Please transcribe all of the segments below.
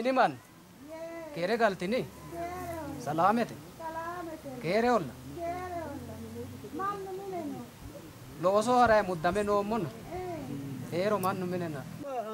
miniman kere galtini salamete kere olla looso haraye muddame noommona heero mannu minena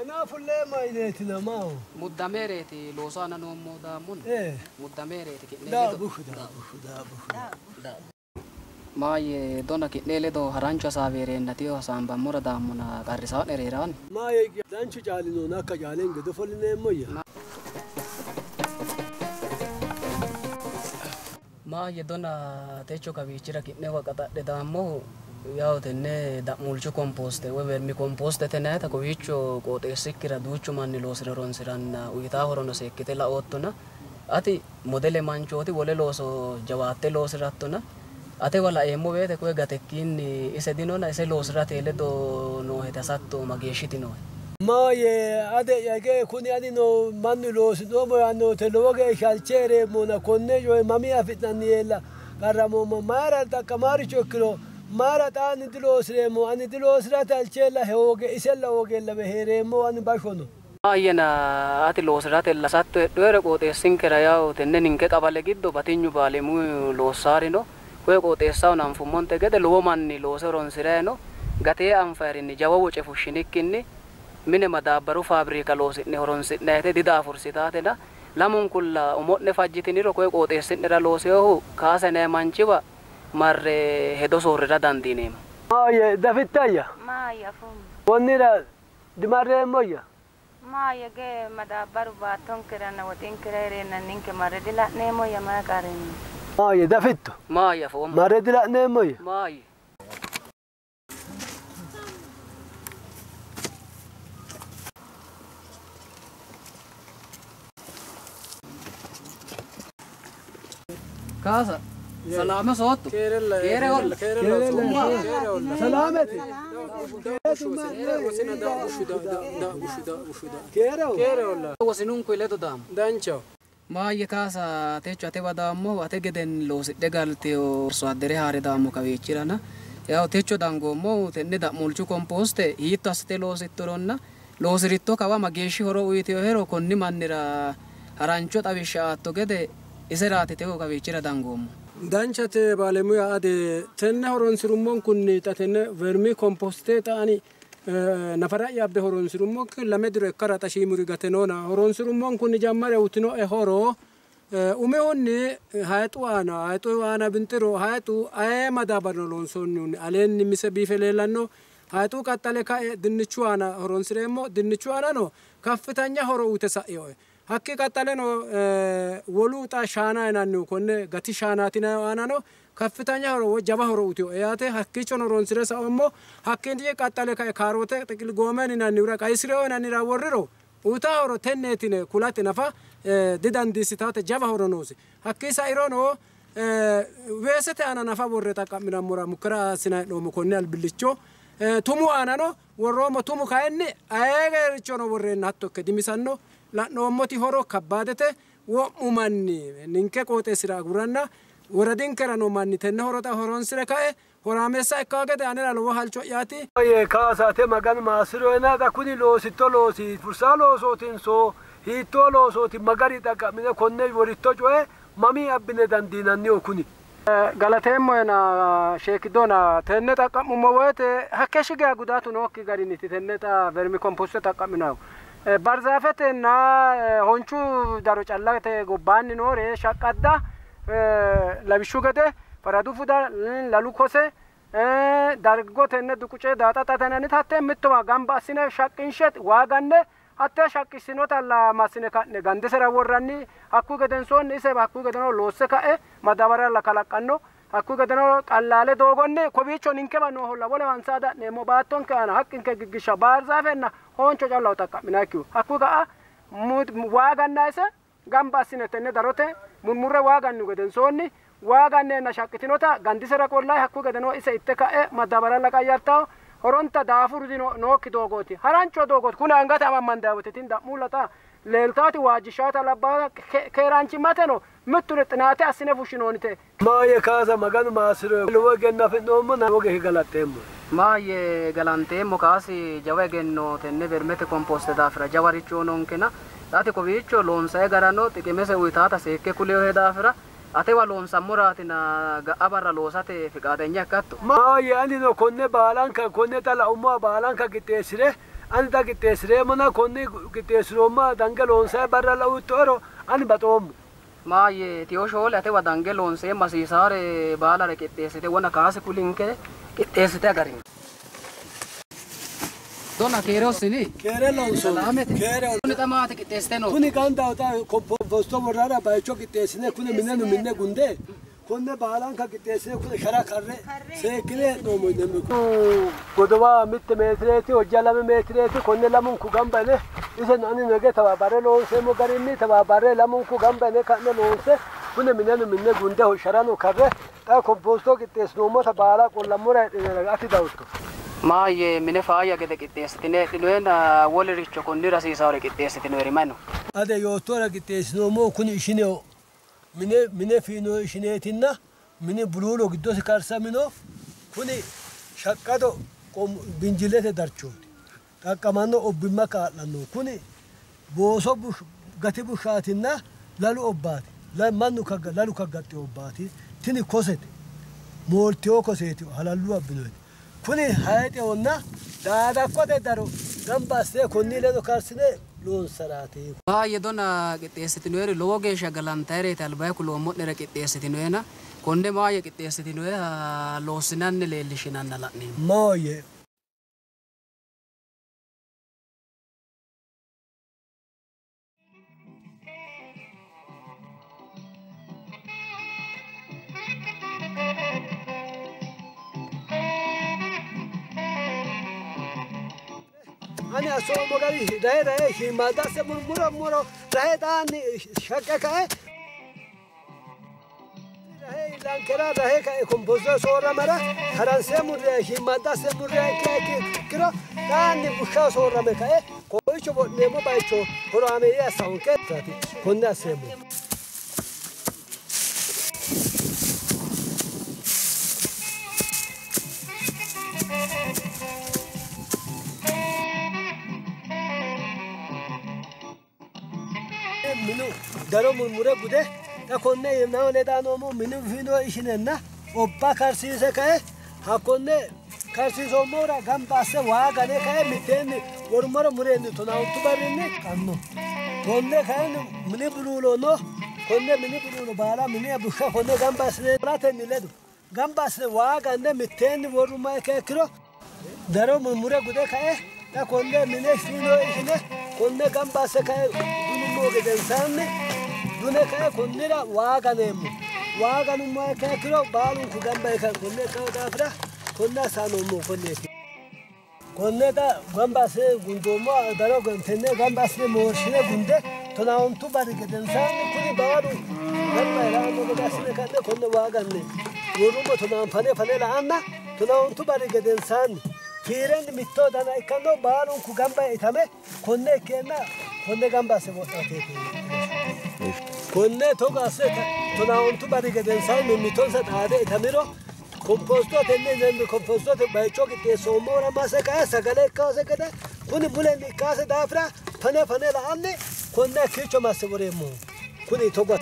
anafullee mayineetina maaho muddameereeti looso ana noommo daammona muddameereeti maaye dona ki'ne ledo harancho hasaaweereenna tiyo hasaambammora daammona qarrisaa'nere heeraani maaye danchu caalinoona akka caaleen gede ofollineemmoyya maaye dona techo kawiichira ki'ne waqaxadhe daammohu yaw tenne da'mulchu komposte woy vermi kompostete yinayita kowiicho qooxeessikkira duuchu manni loosire horonsiranna uyitaa horono seekkite laoottona ati modele manchooti wole looso jawaatte loosirattona ate laeemmo weete koye gatekkiinni ise dinona ise loosirate ledo noohete hasatto mageeshshiti noohe Maaye ade yagee kuni ani no mannu loosinoomo yaannoote lowo geeshsha halcheereemmona konne coye mami afi'nanni yeella qarramoommo mayra xaqqamaaricho ikkiro mayra xaanni diloosireemmo ani diloosirate halcheella hooge isella hoogeellawe heereemmo ani bashono. Maayyena ati loosirate lasatto hedhoere qooxeessinkera yawu tenne ninke qabale giddo batinyu baalimu loossaarino koye qooxeessaho anfummonte gede lowo manni loose horonsirayi no gatee anfayirinni jawa woce fushshinikkinni mine madaabbaru faabrika loosi'ne horonsi'nayite didaafursitatena lamun kulla umo'ne fajjitiniro koye qooxeessi'nera looseyohu kaasenay manchiwa marre hedo soorrira dandiineemo maaye dafittayya maaya fum wonnira dimarreemmoyya maaya ge madaabbaru baattonkiranna woxinkira hereennanninke marre dila'neemmoyya maya qarrenni maaye dafitto maaya fum marre dila'neemmoyya maaye كاسة سلامة صوت كيرلا كيرلا كيرلا سلامتي وسنا دا وشو دا دا وشو دا وشو دا كيرلا كيرلا وسنون كويلة دام دانشو ما يكاسا تيجو أتى ودامو أتى جدًا لوس دعالتيو سوادري هاري دامو كويتشيرانا ಯಾವ ತೆಚ್ಚು ದಂಗೊಮ್ಮು ತೆನ್ನೆ ದ ಮುಳ್ಚು ಕಂಪೋಸ್ತೆ ಈತ್ತು ಅಸ್ತೆ ಲೋಸಿತ್ತುರೊನ್ನ ಲೋಸಿರಿತ್ತೋ ಕವ ಮಗೇಶಿ ಹೊರ ಉಯ್ತಿಯೋ ಹೇರೋ ಕೊನ್ನಿ ಮನ್ನಿರ ಹರಂಚೋ ತವಿಷ ಆತ್ತುಗೆದೆ iseraati teho kawiichira dangoommo. danchate baalemuya ade tenne horonsirummon kunni xa tenne vermi komposte xaani nafara'ya abbe horonsirummokki lame diro ikkara xa shiimuri gate noona. Horonsirummon kunni jammare utino e horo eh, umihunni hayxu aana hayxu aana bintiro hayxu aye madabarno loonsonnihunni aleenni mise biife leellanno hayxu qaxxale ka'e dinnichu aana horonsireemmo dinnichu aanano kaffitanya horo uyite sa'eyoe hakki ቀጠለኖ ወሉ ጣ ሻና ናኑ ኮነ ገቲ ሻናቲና ዋና ነው ከፍተኛ ጀባ ሆሮ ውትዮ ያተ ሀኪቾ ኖሮን ስረሳ ሞ ሀኪን ዲየ ቀጠለ ካሮተ ጥቅል ጎመን ናኒ ውራ ቀይስሬው ናኒ ራወርሮ ኡታ ሆሮ ተነቲነ ኩላት ነፋ ድዳን ዲስታተ ጀባ ሆሮ ኖሲ ሀኪሳ ኢሮኖ ዌሰተ አና ነፋ ወረ ጠቃሚና ሞራ ሙከራ ስና ዶሞ ኮነ አልብልቾ ቱሙ አና ነው ወሮሞ ቱሙ ካይኒ አየገርቾ ነው ወሬና ሀቶከ ዲሚሳን ነው la'noommoti horo kabbaadete wo'mu manni ninke qooxeessira aguranna woradinkerano manni tenne horota horonsire ka'e horaameessa ikkaa gede anera lowo halcho'yaati Maaye maganu enaadha kuni loositto loosi fursaa loosootinso hiittoo loosooti magari xaqqa'mine konne woritto coye mamii abbine dandiinanniho kuni. galateemmoyena sheekidona tenne xaqqa'mummo woyite hakke shigea gudaatu nookki garinniti tenne xa vermi komposte xaqqa'minahu ባርዛፈቴና ሆንቹ ዳሮ ጫላ ጎባን ኖሬ ሻቃዳ ለብሹ ገቴ ፈረዱ ፉዳ ለሉ ኮሴ ዳርጎቴነ ዱቁጬ ዳጣጣተነንት ሀቴ ምትማ ጋምባ አስነ ሻቅንሸት ዋጋነ ሀቴ ሻቅሲኖት አላ ማስነ ካነ ጋንደ ሰራ ወራኒ አኩ ገደን ሶን እሰብ አኩ ገደኖ ሎሰ ካኤ ማዳበሪያ ለካላቃኖ አኩ ገደኖ ቀላሌ ዶጎኔ ኮቢቾን እንከባ ኖ ሆላ ቦለ ዋንሳዳ ኔሞ ባቶን ከአና ሀቅንከ ግግሻ ባርዛፌና honcho callau takka minakkiu hakku ka'a waagannaise gamba assinetenne darote murmurre waagannu geden soonni waaganneenna shakkitinoota gandisera qollay hakku gedenoo ise itte ka'e maddabaralla qayyartawo horonta daafuru dino nookki doogooti. Harancho doogooti. Kun angate amammandaawitetin da'muullata leeltaati waajjishaata labbaata keeraanchimmateno mittune xinaate assine fushshinoonite Maaye kaasa magan maasiro lowo egenno afi'noommo na lowo geeshshi galaxxeemmo. Maayye galanteemmo kaasi jawa egenno tenne vermete komposte daafira jawaricho noonkena ati kowiicho loonsayi garano xiqimese uyitaata seekke kuleyohe daafira atewa loonsammoraatina ga'a barra loosate fiqaadeenya ikkatto maaye anino konne baalanka konne xa laummoha baalanka qixxeessire ani xa qixxeessireemmona konne qixxeessiroommoha dange loonsayi barra lauttoero ani baxoommo maaye tiyo shoole atewa dange loonseemma hasiisaare baalare qixxeessite wona kaase kulinke qixxeessite agarin dona keerossini keere loonsoommo Salaamete. keere kuni xamaate qixxeessite no. Kuni gandawta komposto worrara bayicho qixxeessine kune mineno minne gunde. Konne baalanka qixxeessine kune shara karre. Seekkine hee'noommo yinanni godowa mitte meetireeti hojja lame meetireeti konne lamunku gamba yine iseno ani nege tabaabare loonseemmo garinni tabaabare lamunku gamba yine ka'ne loonse kune mineno minne gunde sharano karre. Xa komposto qixxeessinoommota baala qollammora hedhine ati dawutto maaye mine faayya gede qixxeessitine hedhinoena woliricho konni rasiisaare qixxeessitinoeri manu ade yoottora qixxeessinoommo kuni ishineho mine mine fiino ishineetinna mini buluulo giddosi karsamino kuni shaqqado binjilete darchooti. Xaqqamanno obbimma kaa'lanno kuni booso gati bushshaatinna lalu obbaati. Mannu lalu kaggaxxi obbaati. Tini kosete. Moolteo koseeti. Halallu abbinoeti kuni hayxehonna daadakkote daro gamba assine konni ledo karsine loonsaraati maaye dona qixxeessitinoeri lowo geeshsha galantayireeti albayi kuloommo'nere qixxeessitinoena konne maaye qixxeessitinoe loossinanni leellishinanna la'neemmo सो बगारी रहे रहे हिमादा से मुरमुरा मुरो रहे दान शक्का का है रहे लंकरा रहे का कंपोज सो रहा मेरा हरन से मुर रहे हिमादा से मुर रहे के के करो दान बुखा सो रहा में का है कोई चो नेमो बाई चो और हमें ये साउंड के ताती कोन्ना से मुर minu daro murmure gude xa konne nawo ledanoommo minu fiino ishinenna obba karsiise kae hakkonne karsiisoommora gamba asse waa gane kae mitteenni wormaro mureenni tonawuntu barrinni qanno konne kayinni mini buluulo no konne mini buluulo baala mini bushsha konne gamba assine ledo gamba assine waa ganne mitteenni worrumma ikkeekkiro daro murmure gude kae xa konne mine fiino ishine konne gamba asse kae gedensaanne dune kaa kunnira waaqaneemmo waaqanummaa ikkaa kiro baalunku gamba ikan konne ikkao daafira konne asaanommo konneeti konne ta gamba asire gundoommo daro tenne gamba asire moorshine gunde tonaontu bari gedensaanni kuni baalu gamba ilaanno gede asine kanne konne waaqanne worrummo tonaanfane fane la anna tonaontu bari gedensaanni Kirende mitodana ikano balun kugamba itame konne kena konne gamba se wotate. Konne toga se tona ontu bari geden say mi mitonsa tade itamiro komposto tenne zende komposto te baycho ki te somora masa kaya sagale kase kada kuni bulendi kase dafra fane fane la anne konne kicho masivore mu kuni toga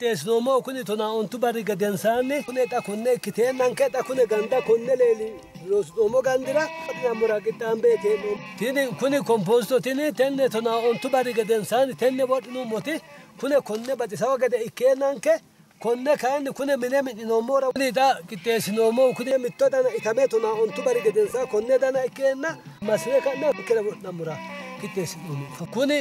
qixxeessinoommo kuni tonaa ontu barri gedensaanni kune xa konne ikkiteennanke xa kune ganda konne leeli loosi'noommo gandira namura qixxaambeeteemmo tini kuni komposto tini tenne tonaa ontu barri gedensaanni tenne wodhinummoti kune konne baxisawo gede ikkeennanke konne kayinni kune mine mi'ninoommora kuni xa qixxeessinoommo kuni mitto dana itame tonaa ontu bari gedensaa konne dana ikkeenna masire ka'ne ikkira wodhamura qixxeessinoommo kuni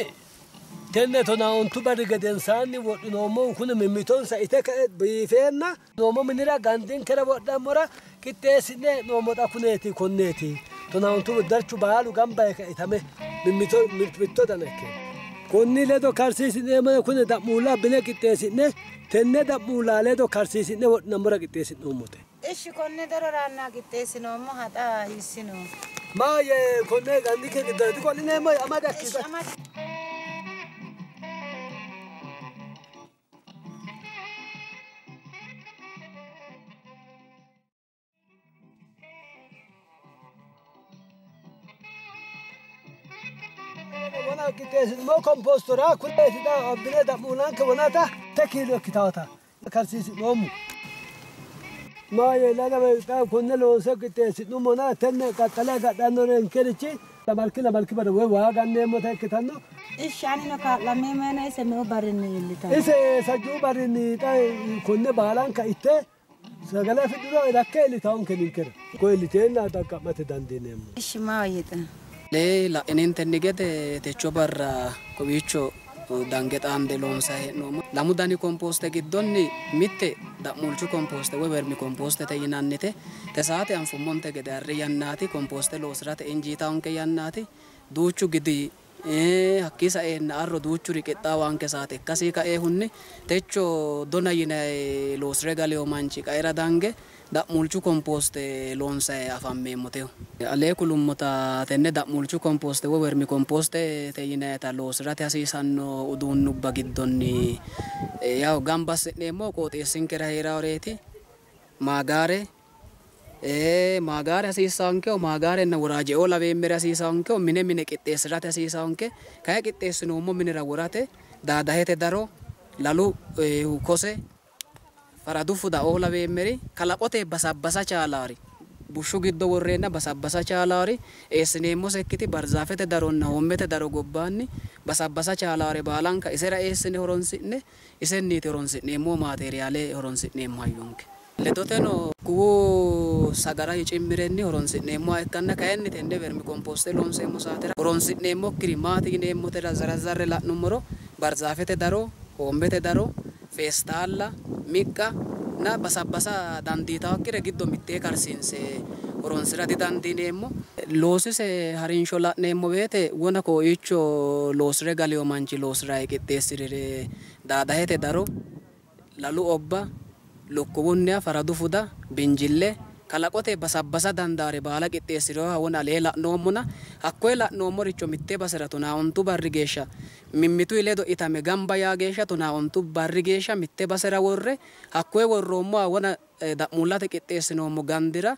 tenne tonaa ontu barri gedensaanni wodhinoommohu kuni mimmitonsa ite kae biifeenna noommo minira gandinkera wodhammora qixxeessine noommota kuneeti konneeti tonaa ontu darchu baalu gamba yee kaitame mimmito mitto dana ikke konni ledo karsiisi'neemmone kuni da'muulla abbine qixxeessi'ne tenne da'muulla ledo karsiisi'ne wodhinammora qixxeessi'noommote Ishi konne daro raannaa qixxeessinoommo haxa hissino. maaye konne gandike giddoti qollineemmo amade akkisa مو كومبوستورا آه، كل دا بني دا مولان كوناتا تكيلو كتاوتا كارسيس مومو. ما يلاقى بيتا كنا لو سكت سنو منا تنا كتلا كتانو رين رنكرتشي تبارك الله تبارك الله نيمو تا كتانو. إيش يعني نك لما ما أنا إيش اسمه بارني اللي تا. إيش سجوا بارني تا. كنا بالان كايتة سجلا في الدنيا لكن اللي تاون كنيكر كده كل اللي تين هذا كم تدان إيش ما يدا. ለእኔን ተንገት ቴቾ በራ ኮቢቾ ዳንገጣም ደሎም ሳሄኖማ ለሙ ዳኒ ኮምፖስተ ጊዶኒ ሚቴ ዳሙልቹ ኮምፖስተ ወይ በርሚ ኮምፖስተ ተይናንቴ ተሳቴ አንፉሞን ተገዳሪ ያናቲ ኮምፖስተ ሎስራተ እንጂታውን ከያናቲ ዱቹ ግዲ hakki sa'eenna arro duuchuri qixxaawaan kesaate akkasii ka'ee hunni. Techo dona yine loosire galeyo manchi qaira dange. Da'mulchu komposte loonsayi afammeemmoteho alee kulummota tenne da'mulchu komposte woy vermi komposte te yinayita loosirate hasiisanno uduunnubba giddonni yaw gamba assi'neemmo qooxeessinkera heeraworeeti maagaare maagaare hasiisaankeho maagaarenna woraaje'oo laweemmere hasiisaankeho mine mine qixxeessirate hasiisaanke kayi qixxeessinoommo minira worate daadahete daro. Lalu kose faradu fudaoo laweemmeri kalaqote basabbasa chaalaari bushshu giddo worreenna basabbasa chaalaari eessineemmo sekkiti barzaafete daronna hoommete daro gobbaanni basabbasa chaalaare baalanka isera eessine horonsi'ne isenniiti horonsi'neemmo maateriyaale horonsi'neemmo hayyonke ledoteno kuwu sagara hicimmirenni horonsi'neemmoha ikkanna kayinni tenne vermi komposte loonseemmo saatera horonsi'neemmokkiri maati yineemmotera zarazarre la'nummoro barzaafete daro hoommete daro feestaalla miqqa na basabbasa dandiitawokkire giddo mittee karsiinse horonsira didandiineemmo loosise harinsho la'neemmo woyete wona koo'icho loosire galeyo manchi loosirayi qixxeessirire daadahete daro lalu obba lukkuwunniha faradu fuda binjille kalaqote basabbasa dandaare baala qixxeessireyoha wona alee la'noommona hakkoye la'noommoricho mitte basera tonaa ontu barri geeshsha mimmitu ledo itame gamba yaa geeshsha tonaa ontu barri geeshsha mitte basera worre hakkoye worroommoha wona eh, da'muullate qixxeessinoommo gandira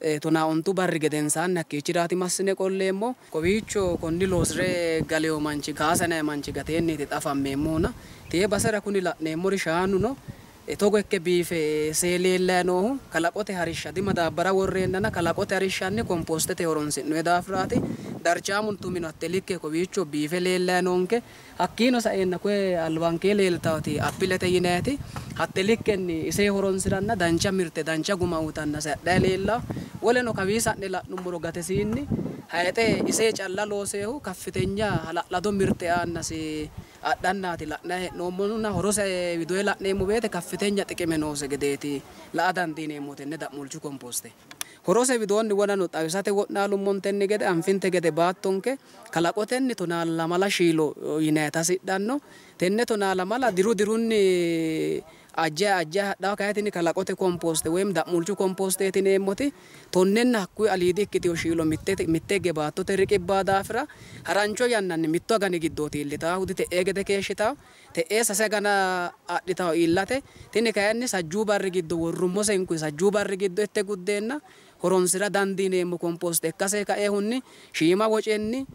eh, tonaa ontu barri gedensaanni hakkiichiraati massine qolleemmo kowiicho konni loosire galeyo manchi kaasanayi manchi gateenniiti xafammeemmona tee basera kuni la'neemmori shaanu no E togo ikke biife see leellayi noohu kalaqote harishsha dimadaabbara worreennana kalaqote harishshanni kompostete horonsi'noyi daafiraati darchaamun tumino hatte likke kowiicho biife leellayi noonke hakkiino saeenna koye albankee leeltawoti appilete yinayiti hatte likkenni isee horonsiranna dancha mirte dancha guma uyitanna sadhayi leellawo woleno kawii sa'ne la'nummoro gatesiinni hayixe isee calla looseehu kaffitenya hala'lado mirte aannasi adhannaati la'nayi hee'noommonna horose widoye la'neemmo woyte kaffitenya xiqime noose gedeeti la'a dandiineemmo tenne da'mulchu komposte horose widoonni wonano xawisate wo'naalummontenni gede anfinte gede baattonke kalaqotenni tonaa lamala shiilo yinayita hasidhanno tenne tonaa lamala diru dirunni ajja ajja hadhawa kayitini kalaqote komposte woyim da'mulchu komposteeti yineemmoti tonnenna hakkuyi aliidi ikkitiyo shiilo mitte higge baattote riqibbaa daafira. Harancho yannanni mitto agani giddooti iillitawo hudi te'ee gede keeshshitawo te'ee sase agana adhitawo iillate tini kayinni sajjuu barri giddo worrummosenkuyi sajjuu barri giddo itte guddeenna. Horonsira dandiineemmo komposte. Ikkase kaeehunni shiima wocenni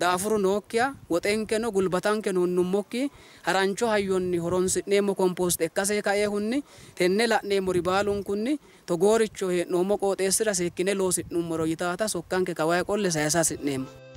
daafuru nookkiha woxenkeno gulbatankeno hunnummokki harancho hayyonni horonsi'neemmo kompost ekkasee ka'ee hunni tenne la'neemmori baalunkunni togooricho hee'noommo qooxeessira seekkine loosi'nummoro yitaata sokkanke kawaye qolle sayisa hasi'neemmo